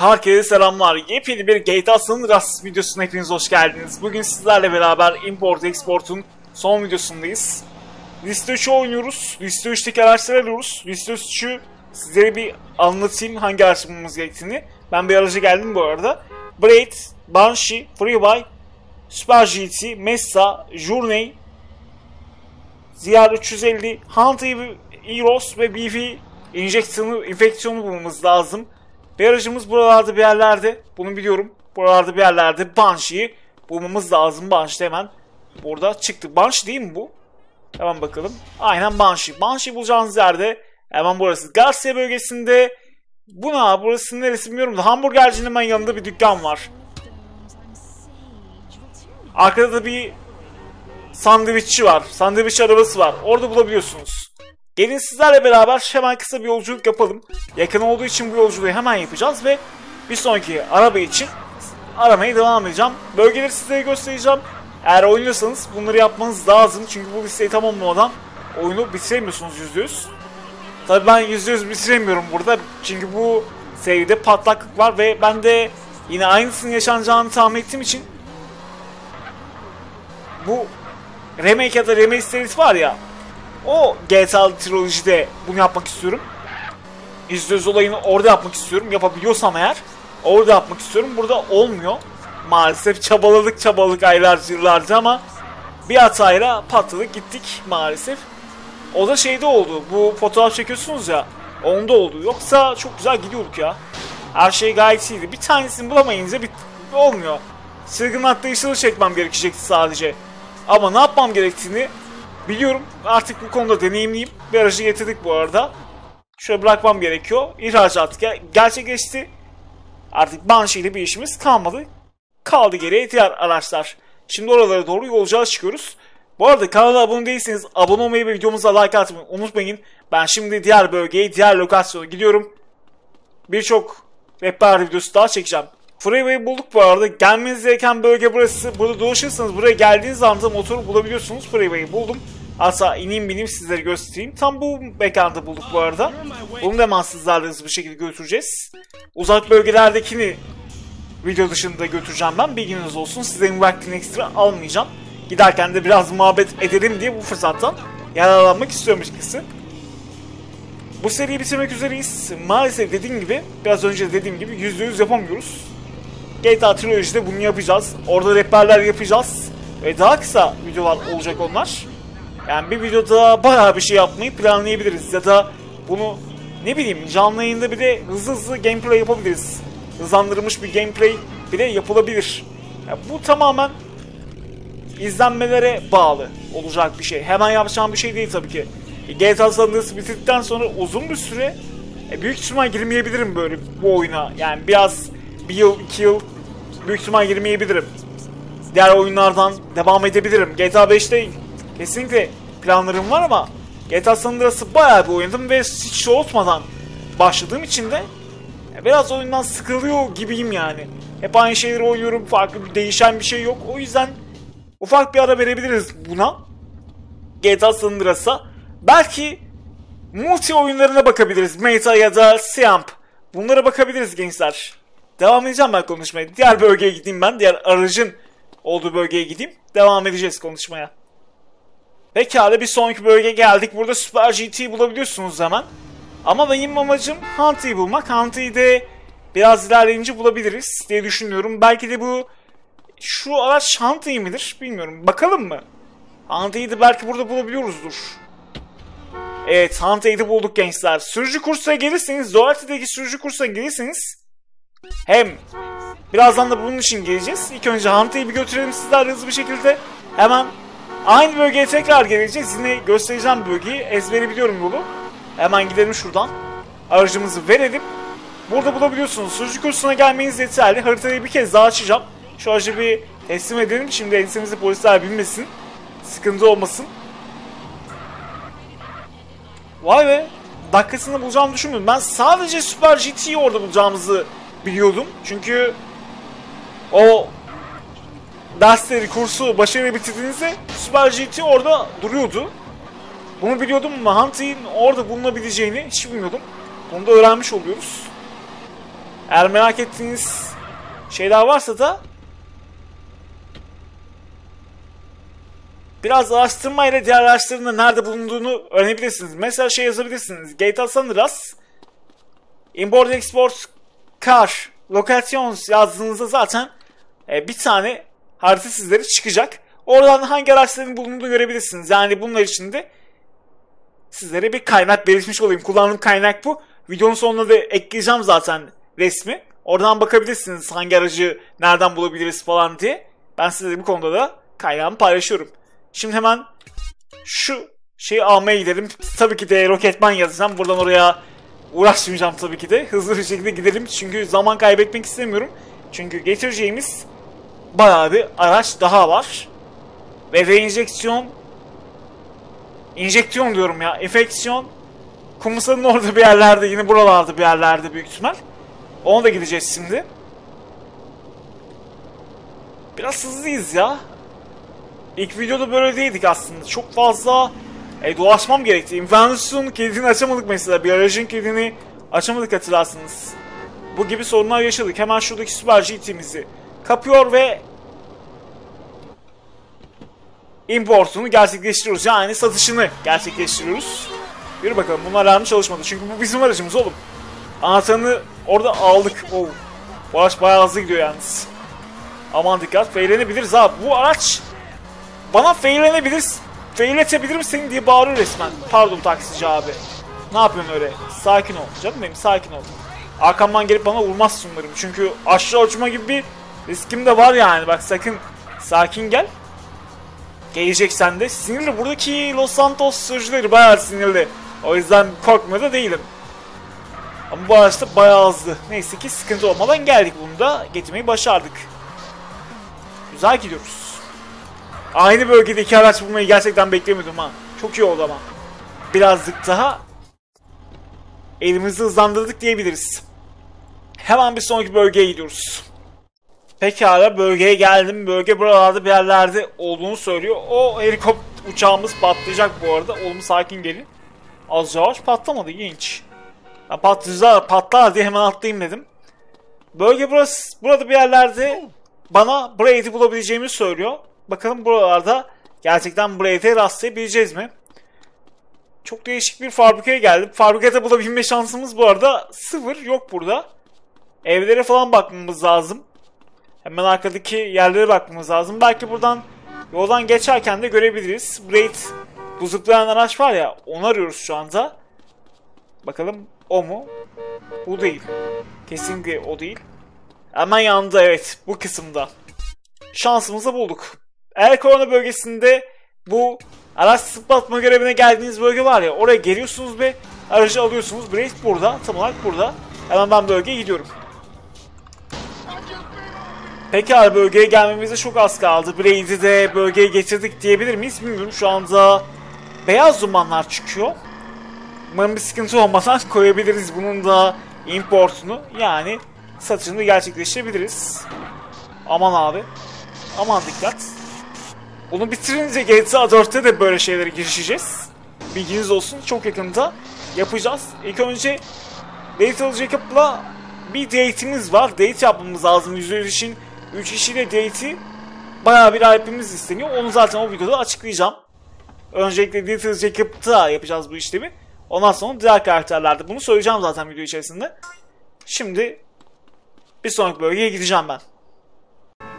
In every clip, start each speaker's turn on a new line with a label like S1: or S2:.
S1: Herkese selamlar. Yepyeni bir GTA San Andreas videosuna hepiniz hoş geldiniz. Bugün sizlerle beraber Import Export'un son videosundayız. Liste 3'ü oynuyoruz. Liste 3'teki araçları alıyoruz. Liste 3'ü sizlere bir anlatayım hangi araç bulmamız gerektiğini. Ben bir araca geldim bu arada. Braid, Banshee, Freeway, Super GT, Mesa, Journey, Ziyar 350, Hunter Eros ve BV injeksiyonu, infeksiyonu bulmamız lazım. Bir aracımız buralarda bir yerlerde. Bunu biliyorum. Buralarda bir yerlerde Banshee'yi bulmamız lazım. Banshee hemen burada çıktı. Banshee değil mi bu? Hemen bakalım. Aynen Banshee. Banshee bulacağınız yerde hemen burası. Garcia bölgesinde bu ne? Burası neresi bilmiyorum da hamburgercinin hemen yanında bir dükkan var. Arkada da bir sandviççi var. Sandviç arabası var. Orada bulabiliyorsunuz. Gelin sizlerle beraber hemen kısa bir yolculuk yapalım. Yakın olduğu için bu yolculuğu hemen yapacağız ve bir sonraki araba için aramaya devam edeceğim. Bölgeleri size göstereceğim. Eğer oynuyorsanız bunları yapmanız lazım. Çünkü bu listeyi tamamlamadan oyunu bitiremiyorsunuz %100. Tabii ben %100 bitiremiyorum burada. Çünkü bu seride patlaklık var ve ben de yine aynısının yaşanacağını tahmin ettiğim için bu remake ya da remake serisi var ya o GTA trilojide bunu yapmak istiyorum. %100 olayını orada yapmak istiyorum. Yapabiliyorsam eğer orada yapmak istiyorum. Burada olmuyor. Maalesef çabaladık çabaladık aylarca yıllarca ama bir hatayla patladık gittik maalesef. O da şeyde oldu. Bu fotoğraf çekiyorsunuz ya. Onda oldu. Yoksa çok güzel gidiyorduk ya. Her şey gayet iyiydi. Bir tanesini bulamayınca bir olmuyor. Sırgın atlayışını çekmem gerekecekti sadece. Ama ne yapmam gerektiğini biliyorum. Artık bu konuda deneyimliyim. Bir aracı getirdik bu arada. Şöyle bırakmam gerekiyor. İhracat ger gerçekleşti. Artık Banshee ile bir işimiz kalmadı. Kaldı geriye diğer araçlar. Şimdi oralara doğru yolculuğa çıkıyoruz. Bu arada kanala abone değilseniz abone olmayı ve videomuza like atmayı unutmayın. Ben şimdi diğer bölgeye, diğer lokasyona gidiyorum. Birçok rehber videosu daha çekeceğim. Freeway'i bulduk bu arada. Gelmeniz gereken bölge burası. Burada dolaşırsanız buraya geldiğiniz anda motoru bulabiliyorsunuz. Freeway'i buldum. Hatta ineyim bineyim sizlere göstereyim. Tam bu mekanda bulduk bu arada. Bunu da hemen sizlerle hızlı bir şekilde götüreceğiz. Uzak bölgelerdekini video dışında götüreceğim ben. Bilginiz olsun. Sizlerin vaktini ekstra almayacağım. Giderken de biraz muhabbet edelim diye bu fırsattan yararlanmak istiyorum açıkçası. Bu seriyi bitirmek üzereyiz. Maalesef dediğim gibi, biraz önce dediğim gibi %100 yapamıyoruz. GTA Trilogy'de bunu yapacağız. Orada rehberler yapacağız. Ve daha kısa videolar olacak onlar. Yani bir videoda bayağı bir şey yapmayı planlayabiliriz. Ya da bunu ne bileyim canlı yayında bir de hızlı hızlı gameplay yapabiliriz. Hızlandırılmış bir gameplay bile yapılabilir. Yani bu tamamen izlenmelere bağlı olacak bir şey. Hemen yapacağım bir şey değil tabii ki. GTA San Andreas'ı bitirdikten sonra uzun bir süre e, büyük ihtimal girmeyebilirim böyle bu oyuna. Yani biraz bir yıl, iki yıl büyük ihtimal girmeyebilirim. Diğer oyunlardan devam edebilirim. GTA 5'te kesinlikle planlarım var ama GTA San Andreas'ı bayağı bir oynadım ve hiç soğutmadan başladığım için de biraz oyundan sıkılıyor gibiyim yani. Hep aynı şeyleri oynuyorum, farklı bir değişen bir şey yok. O yüzden ufak bir ara verebiliriz buna. GTA San Andreas'a. Belki multi oyunlarına bakabiliriz. Meta ya da Siamp. Bunlara bakabiliriz gençler. Devam edeceğim ben konuşmaya. Diğer bölgeye gideyim ben. Diğer aracın olduğu bölgeye gideyim. Devam edeceğiz konuşmaya. Pekala bir sonraki bölgeye geldik. Burada Super GT'yi bulabiliyorsunuz hemen. Ama benim amacım Hunter'ı bulmak. Hunter'ı de biraz ilerleyince bulabiliriz diye düşünüyorum. Belki de bu şu araç Hunter midir bilmiyorum. Bakalım mı? Hunter'ı da belki burada bulabiliyoruzdur. Evet Hunter'ı bulduk gençler. Sürücü kursuna gelirseniz, Zoarti'deki sürücü kursuna gelirseniz hem birazdan da bunun için geleceğiz. İlk önce Hunter'ı bir götürelim sizlerle hızlı bir şekilde. Hemen aynı bölgeye tekrar geleceğiz. Yine göstereceğim bölgeyi. Ezberi biliyorum yolu. Hemen gidelim şuradan. Aracımızı verelim. Burada bulabiliyorsunuz. Sürücü kursuna gelmeniz yeterli. Haritayı bir kez daha açacağım. Şu aracı bir teslim edelim. Şimdi ensemizde polisler binmesin. Sıkıntı olmasın. Vay be. Dakikasını bulacağımı düşünmüyorum. Ben sadece Super GT'yi orada bulacağımızı biliyordum. Çünkü o dersleri, kursu başarıyla bitirdiğinizde Super GT orada duruyordu. Bunu biliyordum ama Hunter'ın orada bulunabileceğini hiç bilmiyordum. Bunu da öğrenmiş oluyoruz. Eğer merak ettiğiniz şeyler varsa da biraz araştırmayla diğer araçların nerede bulunduğunu öğrenebilirsiniz. Mesela şey yazabilirsiniz. GTA San Andreas Import Export Car Locations yazdığınızda zaten e, bir tane harita sizlere çıkacak. Oradan hangi araçların bulunduğunu görebilirsiniz. Yani bunlar için de sizlere bir kaynak belirtmiş olayım. Kullandığım kaynak bu. Videonun sonuna da ekleyeceğim zaten resmi. Oradan bakabilirsiniz hangi aracı nereden bulabiliriz falan diye. Ben size bu konuda da kaynağımı paylaşıyorum. Şimdi hemen şu şeyi almaya gidelim. Tabii ki de Rocketman yazacağım. Buradan oraya uğraşmayacağım tabii ki de. Hızlı bir şekilde gidelim. Çünkü zaman kaybetmek istemiyorum. Çünkü getireceğimiz bayağı bir araç daha var. Ve reenjeksiyon injeksiyon diyorum ya. Enfeksiyon Kumsal'ın orada bir yerlerde yine buralarda bir yerlerde büyük ihtimal. Ona da gideceğiz şimdi. Biraz hızlıyız ya. İlk videoda böyle değildik aslında. Çok fazla e, dolaşmam gerekti. Invention kilidini açamadık mesela. Bir aracın kilidini açamadık hatırlarsınız. Bu gibi sorunlar yaşadık. Hemen şuradaki Super GT'mizi kapıyor ve importunu gerçekleştiriyoruz. Yani satışını gerçekleştiriyoruz. Yürü bakalım bunlar alarmı çalışmadı. Çünkü bu bizim aracımız oğlum. Anahtarını orada aldık. Oh. Bu araç bayağı hızlı gidiyor yalnız. Aman dikkat. Feylenebiliriz abi. Bu araç bana feylenebilir, feyletebilir misin diye bağırıyor resmen. Pardon taksici abi. Ne yapıyorsun öyle? Sakin ol. Canım benim sakin ol. Arkamdan gelip bana vurmazsın umarım. Çünkü aşağı uçma gibi bir riskim de var yani. Bak sakın sakin gel. Geleceksen de sinirli. Buradaki Los Santos sürücüleri bayağı sinirli. O yüzden korkmuyor da değilim. Ama bu araçta bayağı hızlı. Neyse ki sıkıntı olmadan geldik bunu da getirmeyi başardık. Güzel gidiyoruz. Aynı bölgede iki araç bulmayı gerçekten beklemiyordum ha. Çok iyi oldu ama. Birazcık daha elimizi hızlandırdık diyebiliriz. Hemen bir sonraki bölgeye gidiyoruz. Pekala bölgeye geldim. Bölge buralarda bir yerlerde olduğunu söylüyor. O helikopter uçağımız patlayacak bu arada. Oğlum sakin gelin. Az yavaş patlamadı ilginç. Ben patlayacak, patlar diye hemen atlayayım dedim. Bölge burası, burada bir yerlerde bana Braid'i bulabileceğimi söylüyor. Bakalım buralarda gerçekten Braid'e rastlayabileceğiz mi? Çok değişik bir fabrikaya geldim. Fabrikada bulabilme şansımız bu arada sıfır yok burada. Evlere falan bakmamız lazım. Hemen arkadaki yerlere bakmamız lazım. Belki buradan yoldan geçerken de görebiliriz. Braid bu zıplayan araç var ya onu arıyoruz şu anda. Bakalım o mu? Bu değil. Kesinlikle o değil. Hemen yanında evet bu kısımda. Şansımızı bulduk. Eğer korona bölgesinde bu araç zıplatma görevine geldiğiniz bölge var ya oraya geliyorsunuz ve aracı alıyorsunuz. Braid burada tam olarak burada. Hemen ben bölgeye gidiyorum. Pekala bölgeye gelmemize çok az kaldı. Braid'i de bölgeye getirdik diyebilir miyiz bilmiyorum. Şu anda beyaz dumanlar çıkıyor. Umarım bir sıkıntı olmadan koyabiliriz bunun da importunu. Yani satışını gerçekleştirebiliriz. Aman abi. Aman dikkat. Bunu bitirince GTA 4'te de böyle şeylere girişeceğiz. Bilginiz olsun çok yakında yapacağız. İlk önce Little Jacob'la bir date'imiz var. Date yapmamız lazım. %100 için 3 kişiyle date'i bayağı bir IP'miz isteniyor. Onu zaten o videoda açıklayacağım. Öncelikle Little Jacob'da yapacağız bu işlemi. Ondan sonra diğer karakterlerde. Bunu söyleyeceğim zaten video içerisinde. Şimdi bir sonraki bölgeye gideceğim ben.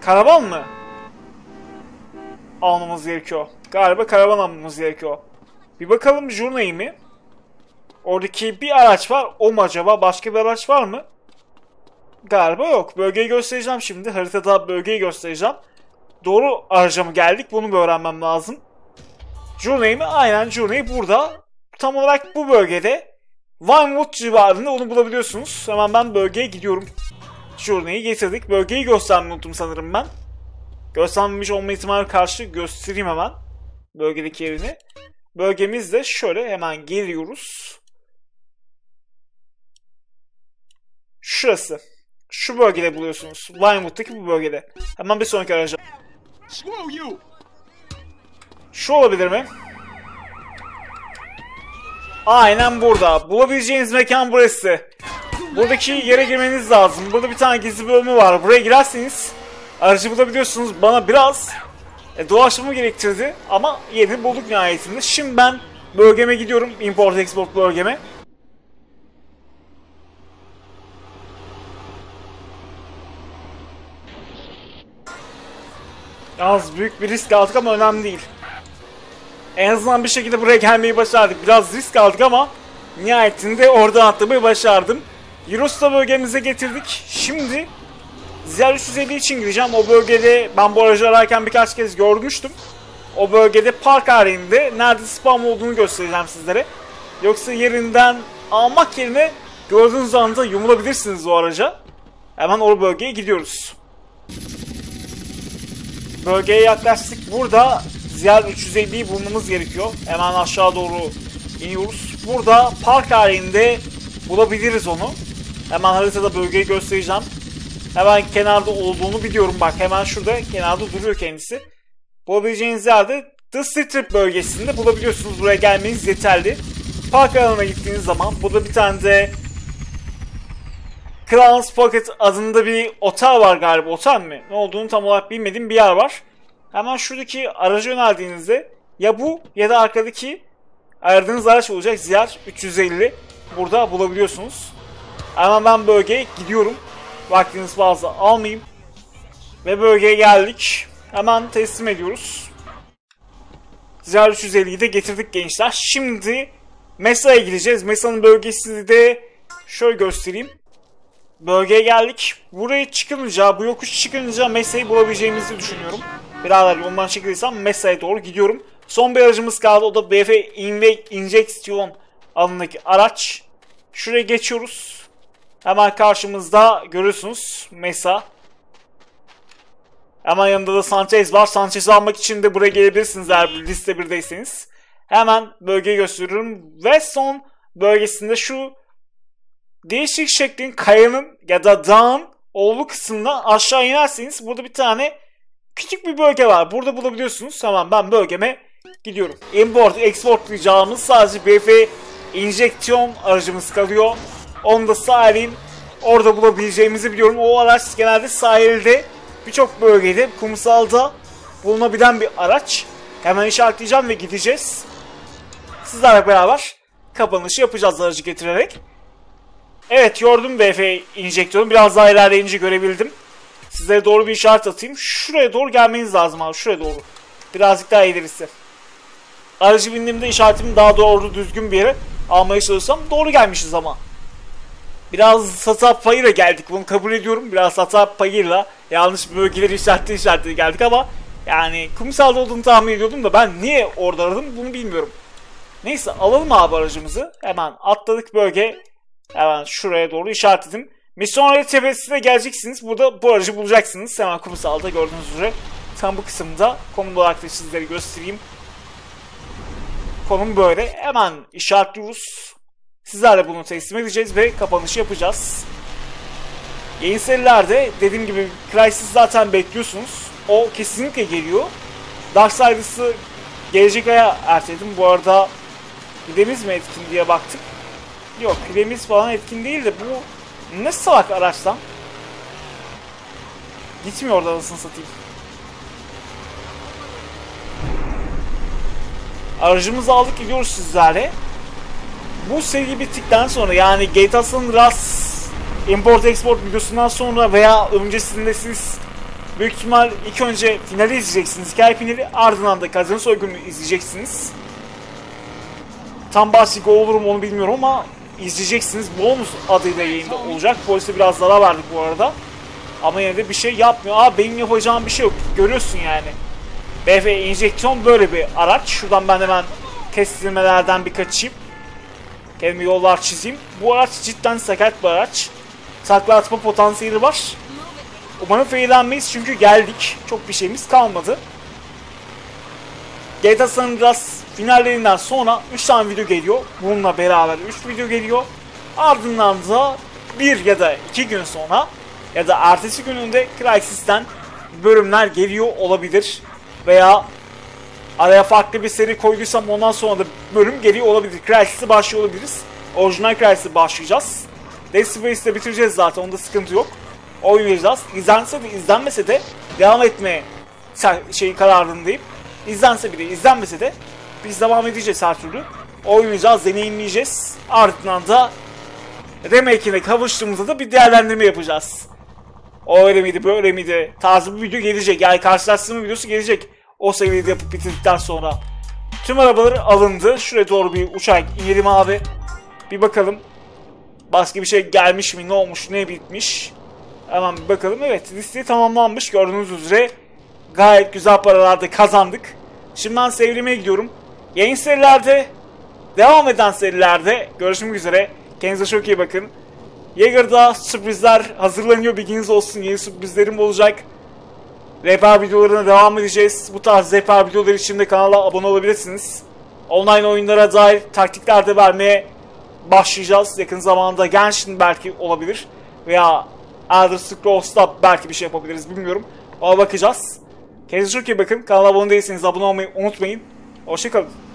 S1: Karavan mı? Almamız gerekiyor. Galiba karavan almamız gerekiyor. Bir bakalım Journey mi? Oradaki bir araç var. O mu acaba? Başka bir araç var mı? Galiba yok. Bölgeyi göstereceğim şimdi. Haritada bölgeyi göstereceğim. Doğru araca mı geldik? Bunu bir öğrenmem lazım. Journey mi? Aynen Journey burada. Tam olarak bu bölgede. Vinewood civarında onu bulabiliyorsunuz. Hemen ben bölgeye gidiyorum. Journey'i getirdik. Bölgeyi göstermeyi unuttum sanırım ben. Göstermemiş olma ihtimali karşı göstereyim hemen. Bölgedeki yerini. Bölgemiz de şöyle hemen geliyoruz. Şurası. Şu bölgede buluyorsunuz. Vinewood'daki bu bölgede. Hemen bir sonraki araca. Şu olabilir mi? Aynen burada. Bulabileceğiniz mekan burası. Buradaki yere girmeniz lazım. Burada bir tane gizli bölümü var. Buraya girerseniz aracı bulabiliyorsunuz. Bana biraz e, dolaşmamı gerektirdi ama yerini bulduk nihayetinde. Şimdi ben bölgeme gidiyorum. Import export bölgeme. Yalnız büyük bir risk aldık ama önemli değil. En azından bir şekilde buraya gelmeyi başardık. Biraz risk aldık ama nihayetinde oradan atlamayı başardım. Eurostar bölgemize getirdik. Şimdi Ziyer 350 için gireceğim. O bölgede ben bu aracı ararken birkaç kez görmüştüm. O bölgede park halinde nerede spam olduğunu göstereceğim sizlere. Yoksa yerinden almak yerine gördüğünüz anda yumulabilirsiniz o araca. Hemen o bölgeye gidiyoruz. Bölgeye yaklaştık. Burada Ziyer 350'yi bulmamız gerekiyor. Hemen aşağı doğru iniyoruz. Burada park halinde bulabiliriz onu. Hemen haritada bölgeyi göstereceğim. Hemen kenarda olduğunu biliyorum. Bak hemen şurada kenarda duruyor kendisi. Bulabileceğiniz yerde The Strip bölgesinde bulabiliyorsunuz. Buraya gelmeniz yeterli. Park alanına gittiğiniz zaman burada bir tane de Crown's Pocket adında bir otel var galiba. Otel mi? Ne olduğunu tam olarak bilmediğim bir yer var. Hemen şuradaki aracı yöneldiğinizde ya bu ya da arkadaki aradığınız araç olacak. Ziyar 350 burada bulabiliyorsunuz. Hemen ben bölgeye gidiyorum. Vaktiniz fazla almayayım. Ve bölgeye geldik. Hemen teslim ediyoruz. Ziyar 350'yi de getirdik gençler. Şimdi Mesa'ya gideceğiz. Mesa'nın bölgesini de şöyle göstereyim. Bölgeye geldik. Buraya çıkınca, bu yokuş çıkınca Mesa'yı bulabileceğimizi düşünüyorum. Birader yoldan çekilirsem Mesa'ya doğru gidiyorum. Son bir aracımız kaldı. O da BF Injection alanındaki araç. Şuraya geçiyoruz. Hemen karşımızda görüyorsunuz Mesa. Hemen yanında da Sanchez var. Sanchez'i almak için de buraya gelebilirsiniz eğer liste 1'deyseniz. Hemen bölgeyi gösteriyorum. Ve son bölgesinde şu değişik şeklin kayanın ya da dağın oğlu kısmından aşağı inerseniz burada bir tane küçük bir bölge var. Burada bulabiliyorsunuz. Tamam ben bölgeme gidiyorum. Import, exportlayacağımız sadece BF injeksiyon aracımız kalıyor. Onu da sahilin orada bulabileceğimizi biliyorum. O araç genelde sahilde birçok bölgede kumsalda bulunabilen bir araç. Hemen işaretleyeceğim ve gideceğiz. Sizlerle beraber kapanışı yapacağız aracı getirerek. Evet gördüm BF injektörü. Biraz daha ilerleyince görebildim. Sizlere doğru bir işaret atayım. Şuraya doğru gelmeniz lazım abi. Şuraya doğru. Birazcık daha ilerisi. Aracı bindiğimde işaretimi daha doğru düzgün bir yere almaya çalışsam doğru gelmişiz ama. Biraz hata payıyla geldik. Bunu kabul ediyorum. Biraz hata payıyla yanlış bölgeleri işaretli işaretli geldik ama yani kumsalda olduğunu tahmin ediyordum da ben niye orada aradım bunu bilmiyorum. Neyse alalım abi aracımızı. Hemen atladık bölge. Hemen şuraya doğru işaretledim. Missionary tepesine geleceksiniz. Burada bu aracı bulacaksınız. Hemen kumsalda gördüğünüz üzere. Tam bu kısımda konum olarak da sizlere göstereyim. Konum böyle. Hemen işaretliyoruz. Sizlerle bunu teslim edeceğiz ve kapanışı yapacağız. Yeni serilerde dediğim gibi Crysis zaten bekliyorsunuz. O kesinlikle geliyor. Darksiders'ı gelecek aya erteledim. Bu arada pidemiz mi etkin diye baktık. Yok pidemiz falan etkin değil de bu ne salak araçtan. Gitmiyor orada anasını satayım. Aracımızı aldık gidiyoruz sizlerle. Bu seri bittikten sonra yani GTA San Andreas import export videosundan sonra veya öncesinde siz büyük ihtimal ilk önce finali izleyeceksiniz. Hikaye finali ardından da kazanı soygunu izleyeceksiniz. Tam bahsi olur mu onu bilmiyorum ama izleyeceksiniz. Bonus adıyla yayında olacak. Polise biraz zarar verdik bu arada. Ama yine de bir şey yapmıyor. Aa benim yapacağım bir şey yok. Görüyorsun yani. BF enjeksiyon böyle bir araç. Şuradan ben hemen teslimelerden bir kaçayım. Kendime yollar çizeyim. Bu araç cidden sakat bir araç. Takla atma potansiyeli var. Umarım feylenmeyiz çünkü geldik. Çok bir şeyimiz kalmadı. GTA San Andreas finallerinden sonra 3 tane video geliyor. Bununla beraber 3 video geliyor. Ardından da 1 ya da 2 gün sonra ya da ertesi gününde Crysis'ten bölümler geliyor olabilir. Veya araya farklı bir seri koyduysam ondan sonra da bölüm geliyor olabilir. Crysis'e başlıyor olabiliriz. Orijinal Crysis'e başlayacağız. Dead Space'de bitireceğiz zaten onda sıkıntı yok. Oynayacağız. İzlense de izlenmese de devam etmeye sa- şey kararındayım. İzlense bile izlenmese de biz devam edeceğiz her türlü. Oynayacağız, deneyimleyeceğiz. Ardından da remake'ine kavuştuğumuzda da bir değerlendirme yapacağız. O öyle miydi böyle miydi tarzı bir video gelecek. Yani karşılaştırma videosu gelecek. O seviyede yapıp bitirdikten sonra. Tüm arabalar alındı. Şuraya doğru bir uçak inelim abi. Bir bakalım. Başka bir şey gelmiş mi? Ne olmuş? Ne bitmiş? Hemen bir bakalım. Evet liste tamamlanmış. Gördüğünüz üzere gayet güzel paralarda kazandık. Şimdi ben sevrimeye gidiyorum. Yeni serilerde, devam eden serilerde görüşmek üzere. Kendinize çok iyi bakın. Jaeger'da sürprizler hazırlanıyor. Bilginiz olsun. Yeni sürprizlerim olacak. Rehber videolarına devam edeceğiz. Bu tarz rehber videolar için de kanala abone olabilirsiniz. Online oyunlara dair taktikler de vermeye başlayacağız. Yakın zamanda Genshin belki olabilir. Veya Elder Scrolls'ta belki bir şey yapabiliriz bilmiyorum. Ona bakacağız. Kendinize çok iyi bakın. Kanala abone değilseniz abone olmayı unutmayın. Hoşçakalın.